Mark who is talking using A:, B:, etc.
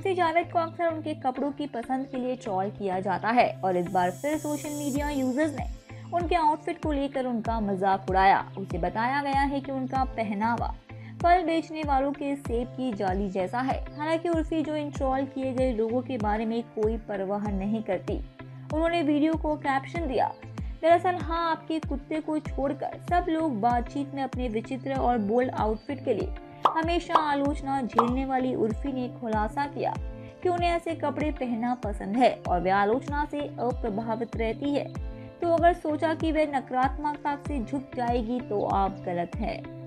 A: उर्फी जावेद को अक्सर उनके कपड़ों की पसंद के लिए ट्रॉल किया जाता है और इस बार फिर सोशल मीडिया यूज़र्स ने उनके आउटफिट को लेकर उनका मज़ाक उड़ाया। उसे बताया गया है कि उनका पहनावा फल बेचने वालों के सेब की जाली जैसा है। हालाँकि उर्फी जो इन ट्रॉल किए गए लोगों के बारे में कोई परवाह नहीं करती। उन्होंने वीडियो को कैप्शन दिया। दरअसल हाँ आपके कुत्ते को छोड़कर सब लोग बातचीत में अपने विचित्र और बोल्ड आउटफिट के लिए हमेशा आलोचना झेलने वाली उर्फी ने खुलासा किया कि उन्हें ऐसे कपड़े पहनना पसंद है और वे आलोचना से अप्रभावित रहती है। तो अगर सोचा कि वे नकारात्मकता से झुक जाएगी तो आप गलत है।